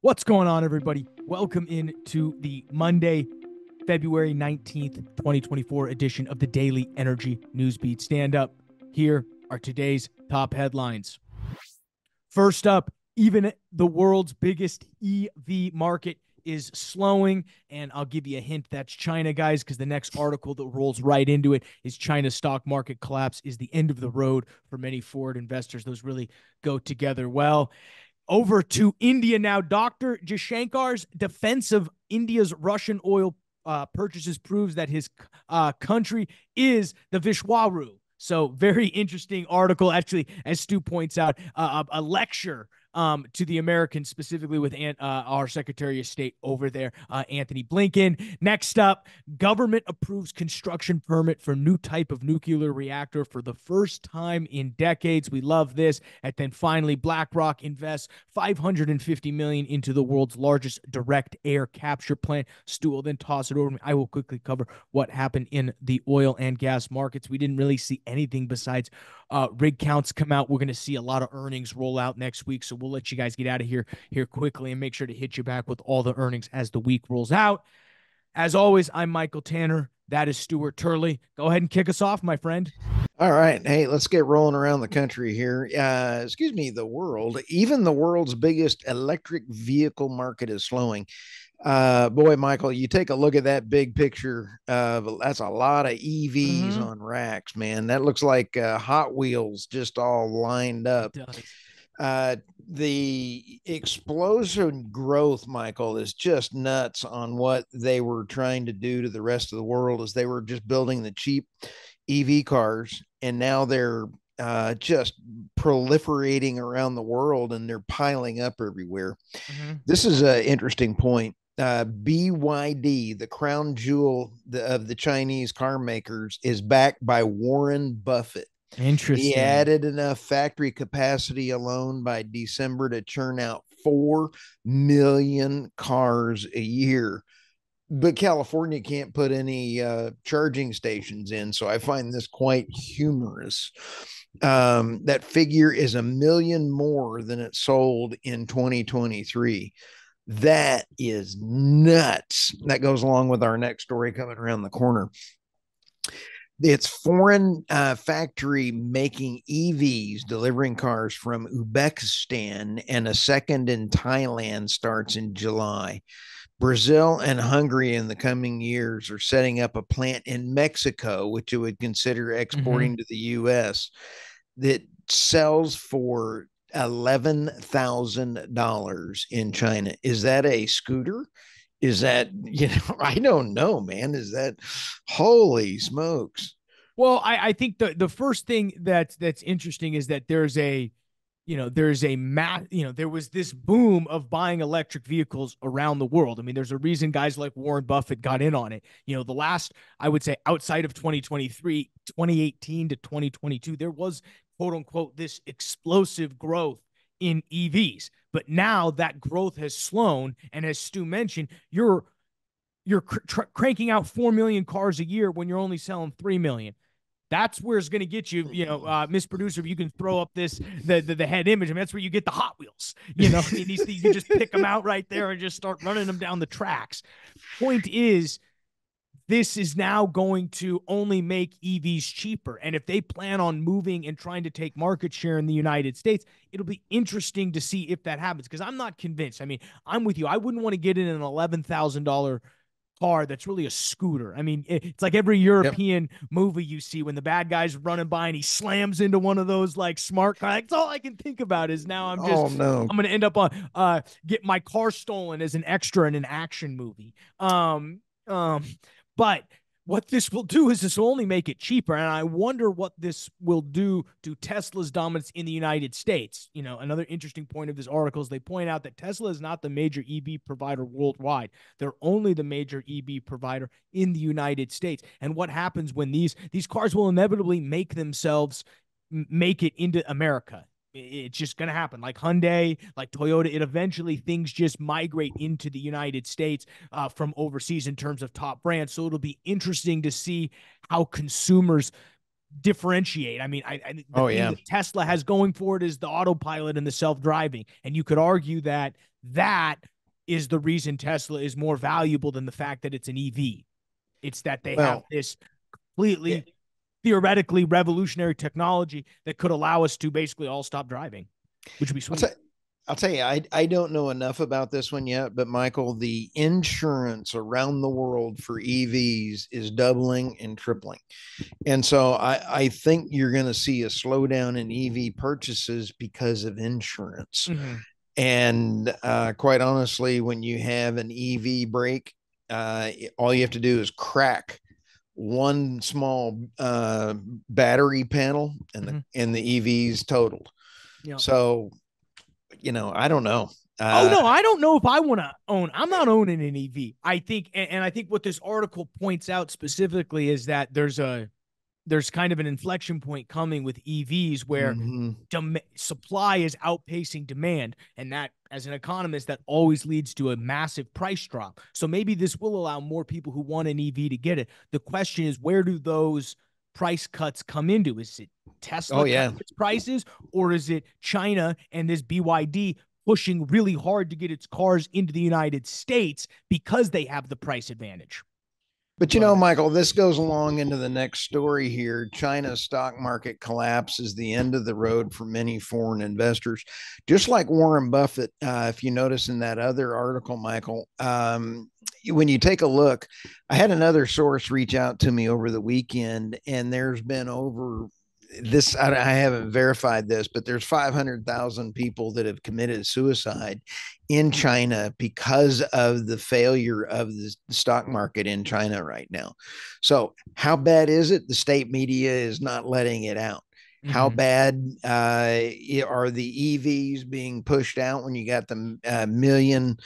What's going on, everybody? Welcome in to the Monday, February 19th, 2024 edition of the Daily Energy Newsbeat. Stand up. Here are today's top headlines. First up, even the world's biggest EV market is slowing. And I'll give you a hint that's China, guys, because the next article that rolls right into it is China's stock market collapse is the end of the road for many Ford investors. Those really go together well over to India now. Dr. Jaishankar's defense of India's Russian oil uh, purchases proves that his uh, country is the Vishwaguru. So, very interesting article. Actually, as Stu points out, uh, a lecture um, to the Americans, specifically with uh, our Secretary of State over there, uh, Antony Blinken. Next up, government approves construction permit for new type of nuclear reactor for the first time in decades. We love this. And then finally, BlackRock invests 550 million into the world's largest direct air capture plant. Stu will then toss it over to me. I will quickly cover what happened in the oil and gas markets. We didn't really see anything besides uh, rig counts come out. We're going to see a lot of earnings roll out next week. So let you guys get out of here here quickly and make sure to hit you back with all the earnings as the week rolls out. As always, I'm Michael Tanner. That is Stuart Turley. Go ahead and kick us off, my friend. All right. Hey, let's get rolling around the country here. Uh, excuse me, the world. Even the world's biggest electric vehicle market is slowing. Uh, boy, Michael, you take a look at that big picture. Uh, that's a lot of EVs mm-hmm. on racks, man. That looks like uh, Hot Wheels just all lined up. Uh, the explosion growth, Michael, is just nuts on what they were trying to do to the rest of the world as they were just building the cheap EV cars, and now they're uh, just proliferating around the world and they're piling up everywhere. Mm-hmm. This is an interesting point. Uh, BYD, the crown jewel of the Chinese car makers, is backed by Warren Buffett. Interesting. He added enough factory capacity alone by December to churn out 4 million cars a year. But California can't put any uh, charging stations in. So I find this quite humorous. Um, that figure is a million more than it sold in 2023. That is nuts. That goes along with our next story coming around the corner it's foreign uh, factory making EVs delivering cars from Uzbekistan, and a second in Thailand starts in July. Brazil and Hungary in the coming years are setting up a plant in Mexico, which it would consider exporting mm-hmm. to the U.S. that sells for eleven thousand dollars in China. Is that a scooter? Is that you know i don't know man is that holy smokes. Well i i think the the first thing that's that's interesting is that there's a you know there's a math you know there was this boom of buying electric vehicles around the world. I mean there's a reason guys like warren buffett got in on it. You know the last i would say outside of 2023 2018 to 2022 there was quote unquote this explosive growth in EVs. But now that growth has slowed, and as Stu mentioned, you're you're cr- cranking out four million cars a year when you're only selling three million. That's where it's going to get you, you know, uh, Miss Producer. If you can throw up this the, the, the head image, I mean, that's where you get the Hot Wheels. You know, you, you just pick them out right there and just start running them down the tracks. Point is, this is now going to only make EVs cheaper. And if they plan on moving and trying to take market share in the United States, it'll be interesting to see if that happens because I'm not convinced. I mean, I'm with you. I wouldn't want to get in an $11,000 car that's really a scooter. I mean, it's like every European yep. movie you see when the bad guy's running by and he slams into one of those like smart cars. That's all I can think about is now I'm just oh, no. I'm gonna end up on uh get my car stolen as an extra in an action movie. Um um but what this will do is this will only make it cheaper. And I wonder what this will do to Tesla's dominance in the United States. You know, another interesting point of this article is they point out that Tesla is not the major EV provider worldwide. They're only the major EV provider in the United States. And what happens when these these cars will inevitably make themselves make it into America it's just going to happen like hyundai like toyota it eventually things just migrate into the united states uh, from overseas in terms of top brands so it'll be interesting to see how consumers differentiate. I mean, I, I the Oh, thing yeah. that Tesla has going for it is the autopilot and the self-driving, and you could argue that that is the reason Tesla is more valuable than the fact that it's an EV. It's that they have this completely. Theoretically revolutionary technology that could allow us to basically all stop driving, which would be I'll sweet. I'll tell you, I, I don't know enough about this one yet, but Michael, the insurance around the world for EVs is doubling and tripling. And so I, I think you're going to see a slowdown in EV purchases because of insurance. Mhm. And uh, quite honestly, when you have an EV break, uh, all you have to do is crack one small uh, battery panel, and the Mhm. and the EV's totaled. Yeah. So, you know, I don't know. Oh Uh, no, I don't know if I want to own. I'm not owning an EV. I think, and, and I think what this article points out specifically is that there's a there's kind of an inflection point coming with EVs where mhm. dem- supply is outpacing demand, and that, as an economist, that always leads to a massive price drop. So maybe this will allow more people who want an EV to get it. The question is, where do those price cuts come into? Is it Tesla Oh, yeah. its prices, or is it China and this BYD pushing really hard to get its cars into the United States because they have the price advantage? But you know, Michael, this goes along into the next story here. China's stock market collapse is the end of the road for many foreign investors. Just like Warren Buffett, uh, if you notice in that other article, Michael, um, when you take a look, I had another source reach out to me over the weekend, and there's been over this. I, I haven't verified this, but there's 500,000 people that have committed suicide in China because of the failure of the stock market in China right now. So, how bad is it? The state media is not letting it out. How Mhm. bad uh, are the EVs being pushed out when you got the uh, million,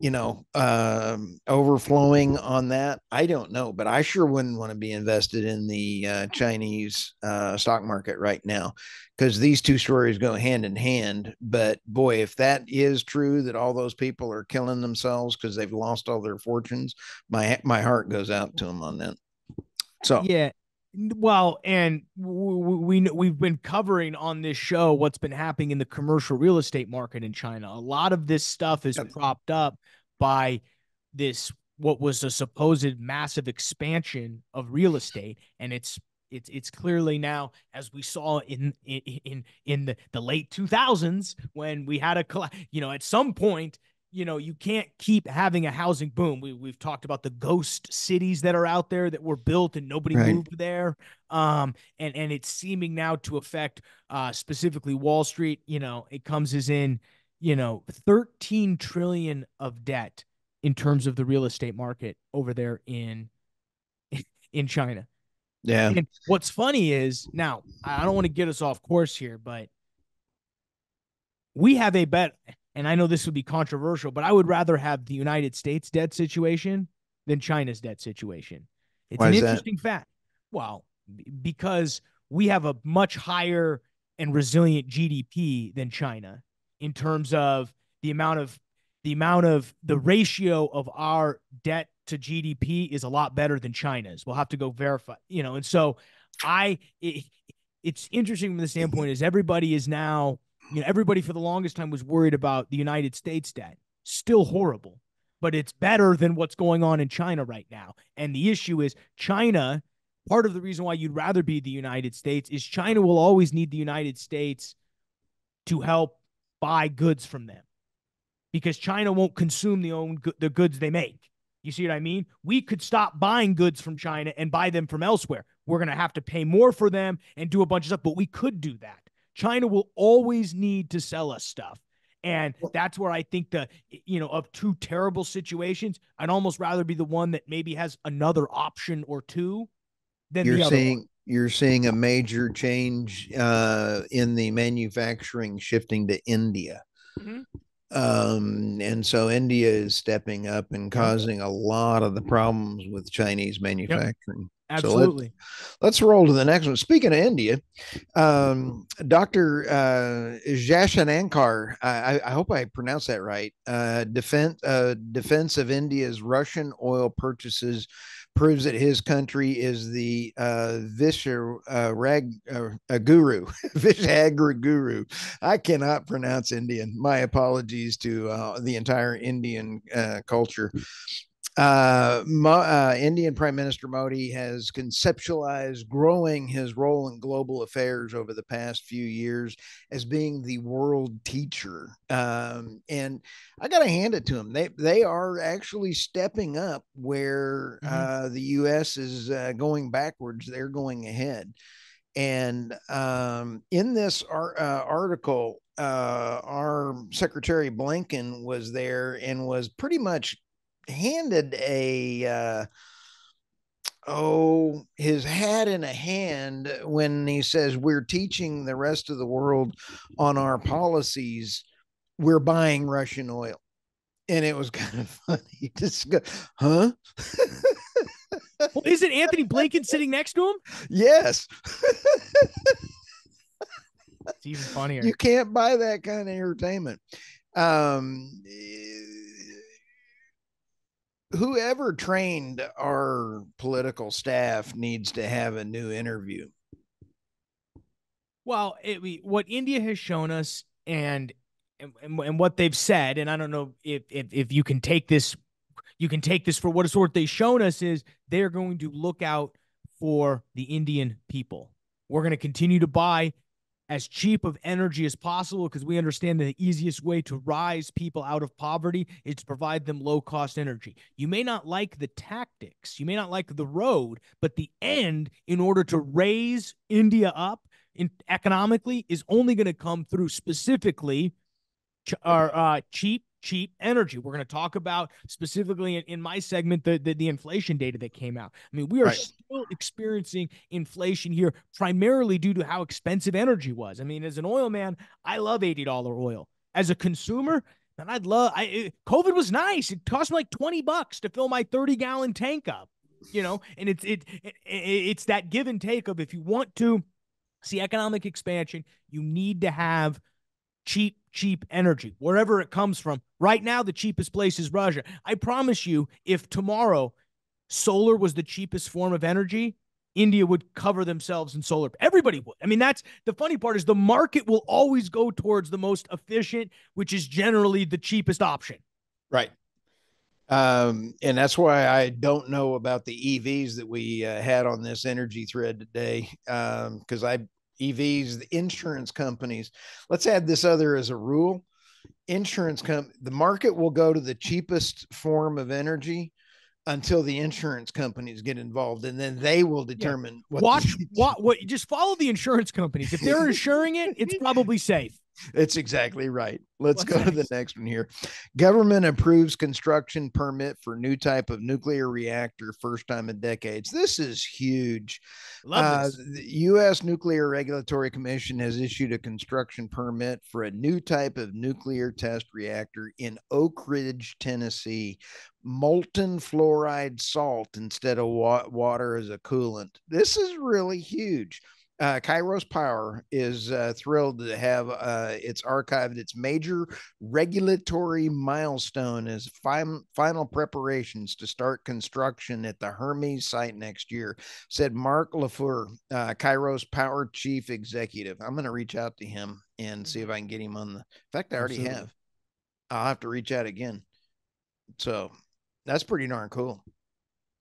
you know, um, overflowing on that? I don't know, but I sure wouldn't want to be invested in the uh, Chinese uh, stock market right now because these two stories go hand in hand. But boy, if that is true, that all those people are killing themselves because they've lost all their fortunes, my my heart goes out to them on that. So Yeah. Well, and we kn- we've been covering on this show what's been happening in the commercial real estate market in China. A lot of this stuff is Yep. propped up by this what was a supposed massive expansion of real estate, and it's it's it's clearly now as we saw in in in, in the, the late 2000s when we had a you know at some point you know you can't keep having a housing boom. We, we've talked about the ghost cities that are out there that were built and nobody Right. moved there. Um and and it's seeming now to affect uh specifically wall street. You know it comes as in you know 13 trillion of debt in terms of the real estate market over there in in china. Yeah, and what's funny is now I don't want to get us off course here, but we have a bet, and I know this would be controversial, but I would rather have the United States debt situation than China's debt situation. It's Why an is that? interesting fact. Well, because we have a much higher and resilient GDP than China in terms of the amount of the amount of the ratio of our debt to GDP is a lot better than China's. We'll have to go verify, you know. And so I it, it's interesting from the standpoint is everybody is now, you know, everybody for the longest time was worried about the United States debt. Still horrible, but it's better than what's going on in China right now. And the issue is China, part of the reason why you'd rather be the United States is China will always need the United States to help buy goods from them because China won't consume the own the goods they make. You see what I mean? We could stop buying goods from China and buy them from elsewhere. We're going to have to pay more for them and do a bunch of stuff, but we could do that. China will always need to sell us stuff. And that's where I think the, you know, of two terrible situations, I'd almost rather be the one that maybe has another option or two than you're the other seeing one. you're seeing a major change uh, in the manufacturing shifting to India. Mhm. Um, and so India is stepping up and causing a lot of the problems with Chinese manufacturing. So let- Absolutely. Let's roll to the next one. Speaking of India, um, Dr. Uh, Jaishankar, I, I hope I pronounced that right. Uh, defense, uh, defense of India's Russian oil purchases proves that his country is the uh, uh, Rag uh, guru, Vishagra guru. I cannot pronounce Indian. My apologies to uh, the entire Indian uh, culture. Uh, Mo, uh, Indian Prime Minister Modi has conceptualized growing his role in global affairs over the past few years as being the world teacher. Um, and I got to hand it to him. They, they are actually stepping up where mm-hmm. uh, the U.S. is uh, going backwards, they're going ahead. And um, in this ar- uh, article, uh, our Secretary Blinken was there and was pretty much handed a uh, oh his hat in a hand when he says we're teaching the rest of the world on our policies. We're buying russian oil. And it was kind of funny just go huh? Well, isn't antony blinken sitting next to him? Yes. It's even funnier. You can't buy that kind of entertainment. Um whoever trained our political staff needs to have a new interview. Well, it, what India has shown us and, and and what they've said, and I don't know if, if if you can take this, you can take this for what it's worth. They've shown us is they're going to look out for the Indian people. We're going to continue to buy as cheap of energy as possible because we understand that the easiest way to rise people out of poverty is to provide them low cost energy. You may not like the tactics, you may not like the road, but the end in order to raise India up in economically is only going to come through specifically ch- or uh, cheap cheap energy. We're going to talk about specifically in, in my segment the, the, the inflation data that came out. I mean, we are right. still experiencing inflation here primarily due to how expensive energy was. I mean, as an oil man, I love eighty dollar oil. As a consumer, and I'd love. I it, COVID was nice. It cost me like twenty bucks to fill my thirty gallon tank up. You know, and it's it, it it's that give and take of if you want to see economic expansion, you need to have cheap cheap energy, wherever it comes from. Right now, the cheapest place is Russia. I promise you, if tomorrow solar was the cheapest form of energy, India would cover themselves in solar. Everybody would. I mean, that's the funny part is the market will always go towards the most efficient, which is generally the cheapest option. Right. Um, and that's why I don't know about the EVs that we uh, had on this energy thread today. Um, because I EVs, the insurance companies. Let's add this other as a rule. Insurance com the market will go to the cheapest form of energy until the insurance companies get involved and then they will determine yeah. what watch what what just follow the insurance companies if they're insuring it it's probably safe that's exactly right. Let's What's go next? to the next one here. Government approves construction permit for new type of nuclear reactor, first time in decades. This is huge. Uh, the U.S. Nuclear Regulatory Commission has issued a construction permit for a new type of nuclear test reactor in Oak Ridge, Tennessee. Molten fluoride salt instead of wa- water as a coolant. This is really huge uh, Kairos Power is uh, thrilled to have uh, it's archived its major regulatory milestone as fi- final preparations to start construction at the Hermes site next year, said Mark LaFleur, uh, Kairos Power Chief Executive. I'm going to reach out to him and see if mm-hmm. I can get him on the. In fact, I already Absolutely. have. I'll have to reach out again. So that's pretty darn cool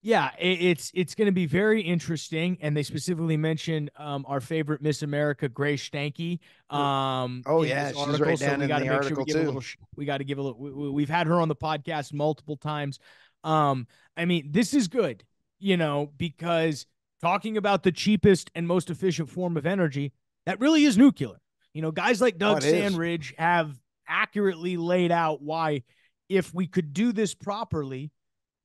yeah, it's it's going to be very interesting, and they specifically mentioned um, our favorite Miss America, Grace Stanke. Um, oh yeah, she's article, right down so we in the article sure we too. Little, we got to give a little. We, have had her on the podcast multiple times. Um, I mean, this is good, you know, because talking about the cheapest and most efficient form of energy, that really is nuclear. You know, guys like Doug oh, Sandridge is. have accurately laid out why, if we could do this properly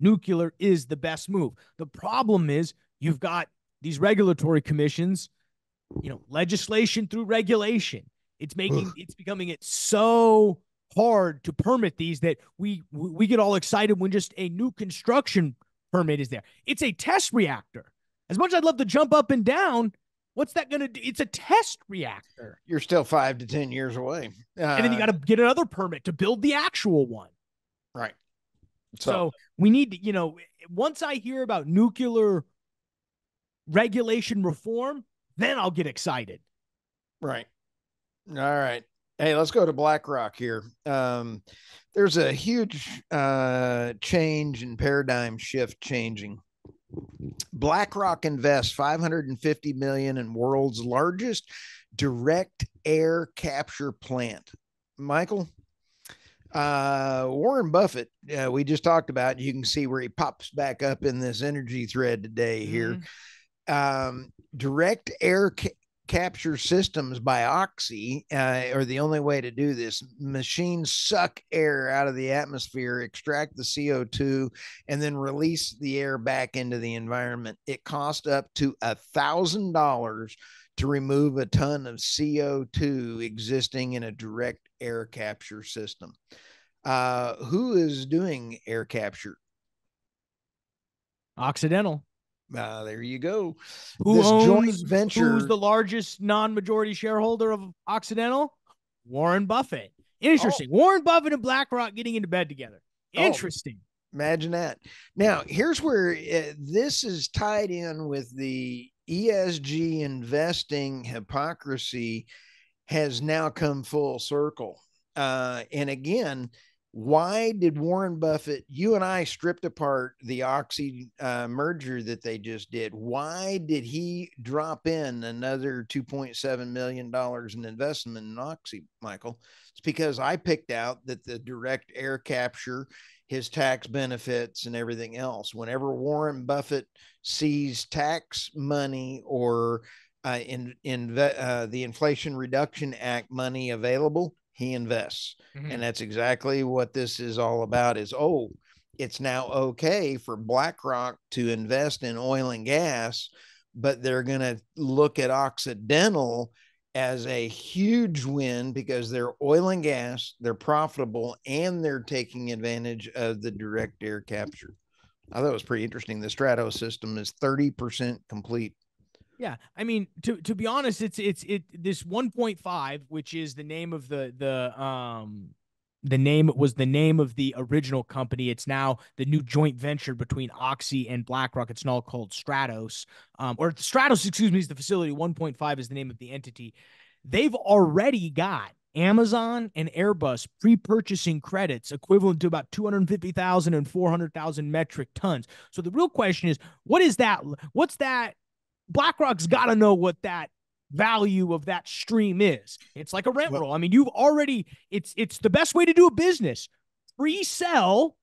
nuclear is the best move. The problem is you've got these regulatory commissions, you know, legislation through regulation. It's making Ugh. it's becoming it so hard to permit these that we we get all excited when just a new construction permit is there. It's a test reactor. As much as I'd love to jump up and down, what's that going to do? It's a test reactor. You're still five to 10 years away. Uh, and then you got to get another permit to build the actual one. Right. So, so we need to, you know, once I hear about nuclear regulation reform, then I'll get excited. Right. All right. Hey, let's go to BlackRock here. Um, there's a huge uh, change in paradigm shift changing. BlackRock invests 550 million in world's largest direct air capture plant. Michael, uh, Warren Buffett, uh, we just talked about. You can see where he pops back up in this energy thread today here. Mm. Um, direct air ca- capture systems by Oxy uh, are the only way to do this. Machines suck air out of the atmosphere, extract the CO2, and then release the air back into the environment. It costs up to a thousand dollars to remove a ton of CO2 existing in a direct air capture system. Uh, who is doing air capture? Occidental. Uh, there you go. Who this owns, joint venture? Who's the largest non-majority shareholder of Occidental? Warren Buffett. Interesting. Oh. Warren Buffett and BlackRock getting into bed together. Oh, Interesting. Oh, imagine that. Now, here's where uh, this is tied in with the ESG investing hypocrisy has now come full circle. Uh, and again, why did Warren Buffett, you and I stripped apart the Oxy uh, merger that they just did? Why did he drop in another $2.7 million in investment in Oxy, Michael? It's because I picked out that the direct air capture, his tax benefits, and everything else. Whenever Warren Buffett sees tax money or uh, in in uh, the Inflation Reduction Act money available, he invests mm-hmm. and that's exactly what this is all about is oh it's now okay for blackrock to invest in oil and gas but they're going to look at occidental as a huge win because they're oil and gas they're profitable and they're taking advantage of the direct air capture. I thought it was pretty interesting. The stratos system is 30% complete. Yeah, I mean, to to be honest, it's it's it this 1.5, which is the name of the the um the name was the name of the original company. It's now the new joint venture between Oxy and BlackRock. It's now called Stratos, um, or Stratos, excuse me, is the facility. 1.5 is the name of the entity. They've already got Amazon and Airbus pre-purchasing credits equivalent to about 250,000 and 400,000 metric tons. So the real question is, what is that? What's that BlackRock's got to know what that value of that stream is. It's like a rent well, roll. I mean, you've already it's it's the best way to do a business. Pre-sell.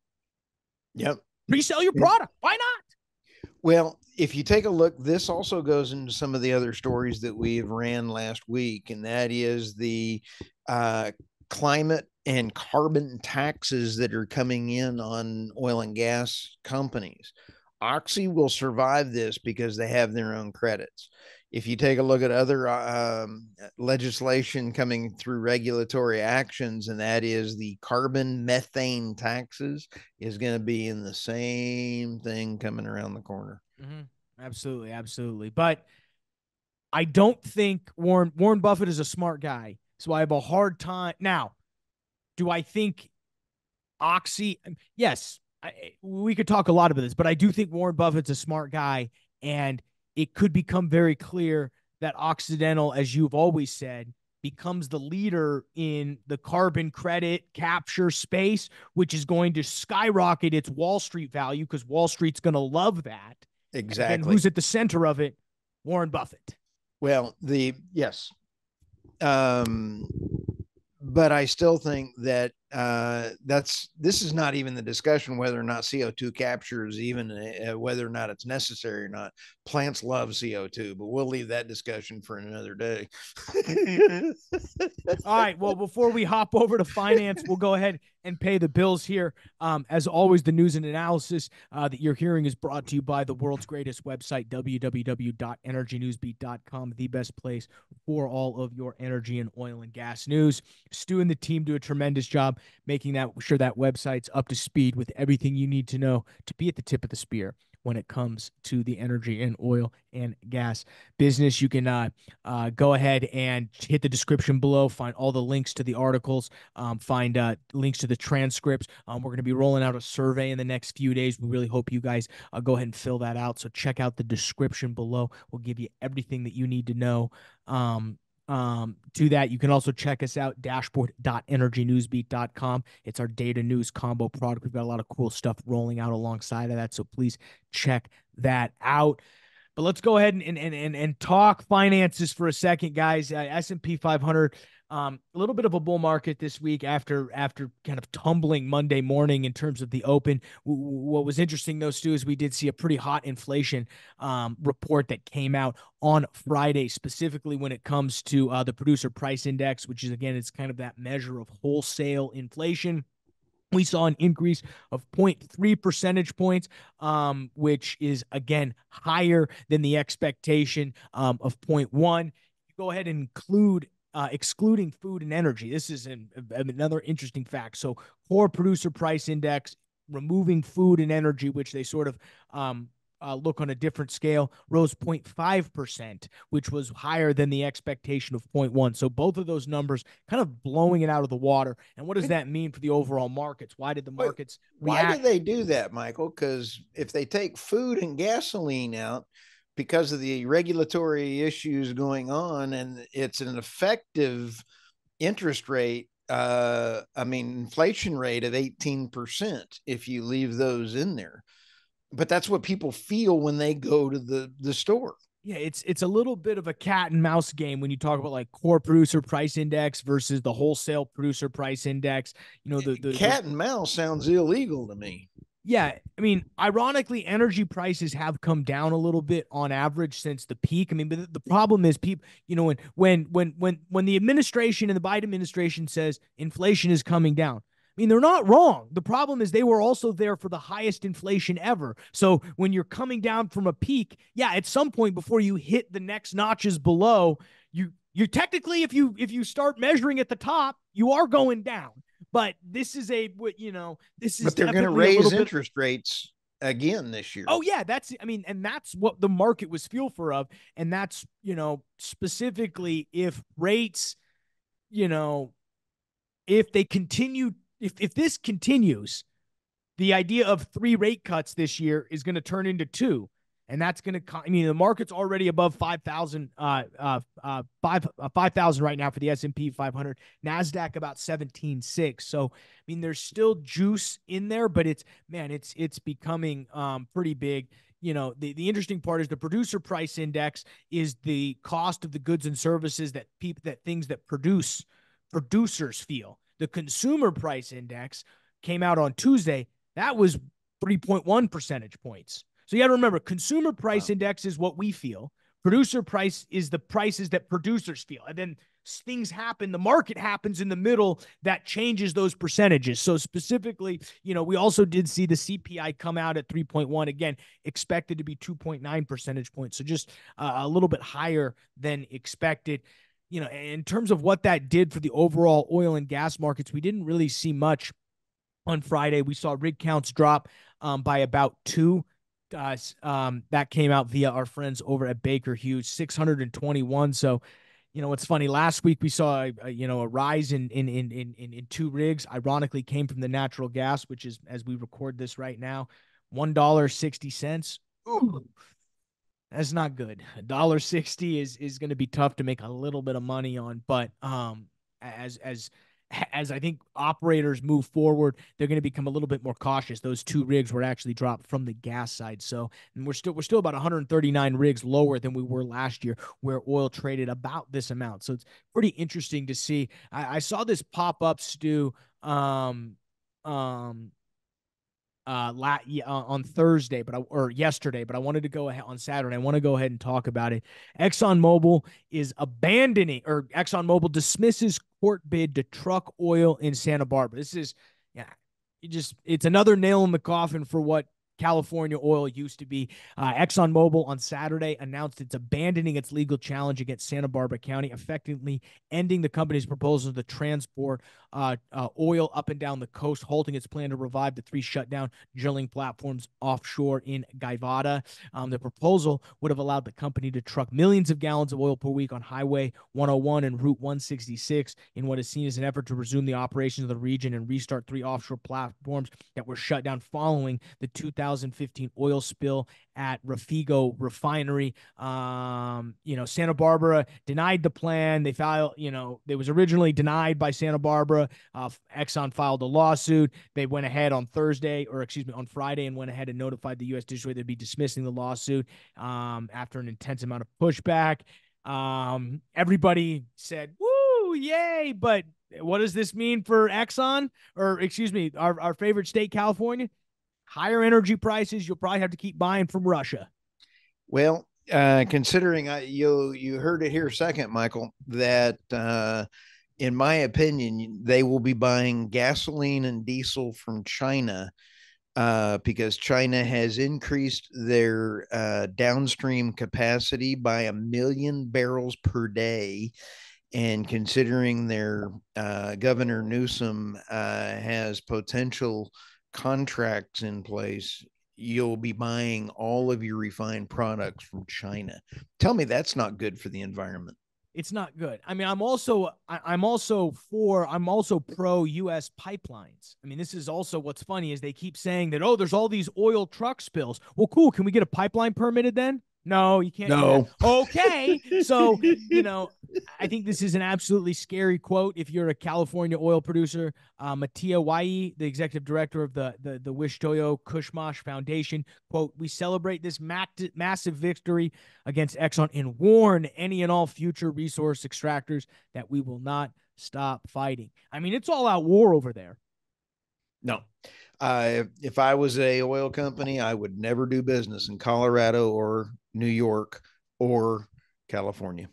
Yep. Pre-sell your product. Why not? Well, if you take a look, this also goes into some of the other stories that we have ran last week, and that is the uh, climate and carbon taxes that are coming in on oil and gas companies. Oxy will survive this because they have their own credits. If you take a look at other uh, um, legislation coming through regulatory actions, and that is the carbon methane taxes, is going to be in the same thing coming around the corner. Mm-hmm. Absolutely, absolutely. But I don't think Warren Warren Buffett is a smart guy, so I have a hard time now. Do I think Oxy? Yes, I, we could talk a lot about this, but I do think Warren Buffett's a smart guy, and it could become very clear that Occidental, as you've always said, becomes the leader in the carbon credit capture space, which is going to skyrocket its Wall Street value because Wall Street's going to love that. Exactly. And who's at the center of it? Warren Buffett. Well, the yes. Um, but I still think that uh, that's this is not even the discussion whether or not CO2 capture is even uh, whether or not it's necessary or not. Plants love CO2, but we'll leave that discussion for another day. All right. Well, before we hop over to finance, we'll go ahead and pay the bills here. Um, as always, the news and analysis uh, that you're hearing is brought to you by the world's greatest website, www.energynewsbeat.com, the best place for all of your energy and oil and gas news. Stu and the team do a tremendous job making that sure that website's up to speed with everything you need to know to be at the tip of the spear when it comes to the energy and oil and gas business. You can uh, uh, go ahead and hit the description below, find all the links to the articles, um, find uh, links to the transcripts. Um, we're going to be rolling out a survey in the next few days. We really hope you guys uh, go ahead and fill that out. So check out the description below. We'll give you everything that you need to know. Um, um, to that, you can also check us out, dashboard.energynewsbeat.com. It's our data news combo product. We've got a lot of cool stuff rolling out alongside of that. So please check that out. But let's go ahead and and and, and talk finances for a second, guys. Uh, S&P 500 um, a little bit of a bull market this week after after kind of tumbling Monday morning in terms of the open. W- what was interesting though, Stu, is we did see a pretty hot inflation um, report that came out on Friday, specifically when it comes to uh, the producer price index, which is again, it's kind of that measure of wholesale inflation. We saw an increase of 0.3 percentage points, um, which is again higher than the expectation um, of 0.1. You Go ahead and include uh, excluding food and energy. This is an, another interesting fact. So, core producer price index, removing food and energy, which they sort of um, uh, look on a different scale, rose 0.5%, which was higher than the expectation of 0.1. So both of those numbers kind of blowing it out of the water. And what does that mean for the overall markets? Why did the markets Why react? do they do that, Michael? Because if they take food and gasoline out, because of the regulatory issues going on and it's an effective interest rate uh i mean inflation rate of 18% if you leave those in there but that's what people feel when they go to the the store. Yeah it's it's a little bit of a cat and mouse game when you talk about like core producer price index versus the wholesale producer price index. You know the, the cat the, and mouse sounds illegal to me. Yeah, I mean, ironically, energy prices have come down a little bit on average since the peak. I mean, but the problem is people, you know, when when when when when the administration and the Biden administration says inflation is coming down, I mean, they're not wrong. The problem is they were also there for the highest inflation ever. So when you're coming down from a peak, yeah, at some point before you hit the next notches below, you you technically if you if you start measuring at the top, you are going down. But this is a what you know. This is. But they're going to raise interest bit... rates again this year. Oh yeah, that's I mean, and that's what the market was fuel for of, and that's you know specifically if rates, you know, if they continue, if if this continues, the idea of three rate cuts this year is going to turn into two and that's going to. I mean, the market's already above five thousand, uh, uh, uh, five uh, five thousand right now for the S and P 500. Nasdaq about seventeen six. So I mean, there's still juice in there, but it's man, it's it's becoming um pretty big. You know, the, the interesting part is the producer price index is the cost of the goods and services that people that things that produce producers feel. The consumer price index came out on Tuesday. That was 3.1 percentage points. So you got to remember, consumer price wow. index is what we feel. Producer price is the prices that producers feel. And then things happen, the market happens in the middle that changes those percentages. So specifically, you know, we also did see the CPI come out at 3.1 again, expected to be 2.9 percentage points. So just uh, a little bit higher than expected. You know, in terms of what that did for the overall oil and gas markets, we didn't really see much on Friday. We saw rig counts drop um, by about two guys. Um, that came out via our friends over at Baker Hughes, 621. So, you know, it's funny. Last week we saw a, a, you know a rise in in, in in in two rigs. Ironically, came from the natural gas, which is as we record this right now, one dollar sixty cents. That's not good. A dollar sixty is is going to be tough to make a little bit of money on. But um, as as as I think operators move forward, they're going to become a little bit more cautious. Those two rigs were actually dropped from the gas side. So, and we're still we're still about 139 rigs lower than we were last year, where oil traded about this amount. So it's pretty interesting to see. I, I saw this pop up, Stu, um, um, uh, la- uh, on Thursday, but I, or yesterday, but I wanted to go ahead on Saturday. I want to go ahead and talk about it. ExxonMobil is abandoning, or ExxonMobil dismisses court bid to truck oil in Santa Barbara. This is, yeah, you just it's another nail in the coffin for what California oil used to be. Uh, ExxonMobil on Saturday announced it's abandoning its legal challenge against Santa Barbara County, effectively ending the company's proposal to transport uh, uh, oil up and down the coast, halting its plan to revive the three shutdown drilling platforms offshore in Gaviota. Um, the proposal would have allowed the company to truck millions of gallons of oil per week on Highway 101 and Route 166 in what is seen as an effort to resume the operations of the region and restart three offshore platforms that were shut down following the 2015 oil spill at Refugio refinery. Um, you know, Santa Barbara denied the plan. They filed, you know, it was originally denied by Santa Barbara. Uh, Exxon filed a lawsuit. They went ahead on Thursday, or excuse me, on Friday, and went ahead and notified the U.S. District they'd be dismissing the lawsuit um, after an intense amount of pushback. Um, everybody said, "Woo, yay!" But what does this mean for Exxon, or excuse me, our, our favorite state, California? Higher energy prices, you'll probably have to keep buying from Russia. Well, uh, considering I, you you heard it here second, Michael, that uh, in my opinion, they will be buying gasoline and diesel from China uh, because China has increased their uh, downstream capacity by a million barrels per day. And considering their uh, Governor Newsom uh, has potential contracts in place, you'll be buying all of your refined products from China. Tell me that's not good for the environment. It's not good. I mean, I'm also I, am also for I'm also pro U.S. pipelines. I mean, this is also what's funny is they keep saying that oh, there's all these oil truck spills. Well, cool. Can we get a pipeline permitted then? No, you can't. No. Okay. so, you know, I think this is an absolutely scary quote. If you're a California oil producer, uh, Mati Waiya, the executive director of the the, the Wishtoyo Chumash Foundation, quote, "We celebrate this massive victory against Exxon and warn any and all future resource extractors that we will not stop fighting." I mean, it's all out war over there. No, uh, if I was a oil company, I would never do business in Colorado or New York or California.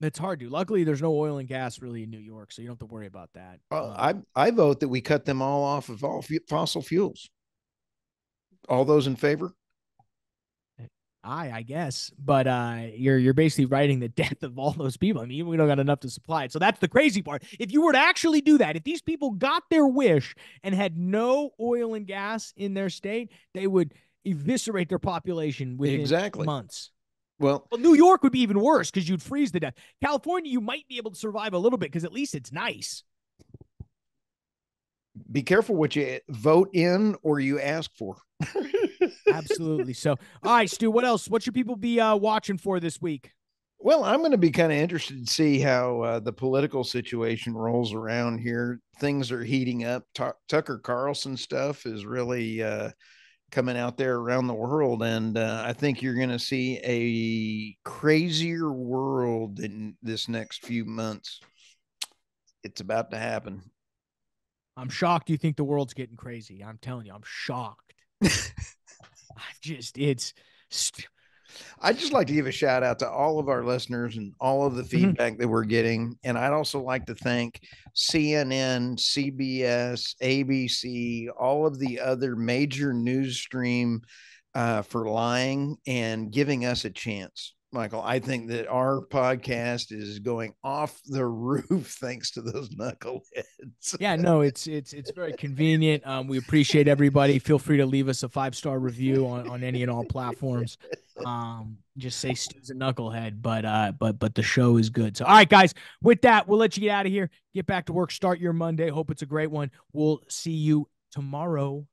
It's hard to. Luckily, there's no oil and gas really in New York, so you don't have to worry about that. Uh, I I vote that we cut them all off of all fossil fuels. All those in favor? I, I guess, but uh, you're you're basically writing the death of all those people. I mean, we don't got enough to supply it, so that's the crazy part. If you were to actually do that, if these people got their wish and had no oil and gas in their state, they would eviscerate their population within exactly. months. Well, well, New York would be even worse because you'd freeze to death. California, you might be able to survive a little bit because at least it's nice. Be careful what you vote in or you ask for. Absolutely. So, all right, Stu, what else? What should people be uh, watching for this week? Well, I'm going to be kind of interested to see how uh, the political situation rolls around here. Things are heating up. T- Tucker Carlson stuff is really uh, coming out there around the world. And uh, I think you're going to see a crazier world in this next few months. It's about to happen. I'm shocked you think the world's getting crazy. I'm telling you, I'm shocked. I just, it's. St- I'd just like to give a shout out to all of our listeners and all of the mm-hmm. feedback mm-hmm. that we're getting. And I'd also like to thank CNN, CBS, ABC, all of the other major news stream uh, for lying and giving us a chance. Michael, I think that our podcast is going off the roof thanks to those knuckleheads. yeah, no, it's it's it's very convenient. Um, we appreciate everybody. Feel free to leave us a five star review on, on any and all platforms. Um, just say Stu's a knucklehead, but uh, but but the show is good. So, all right, guys, with that, we'll let you get out of here. Get back to work. Start your Monday. Hope it's a great one. We'll see you tomorrow.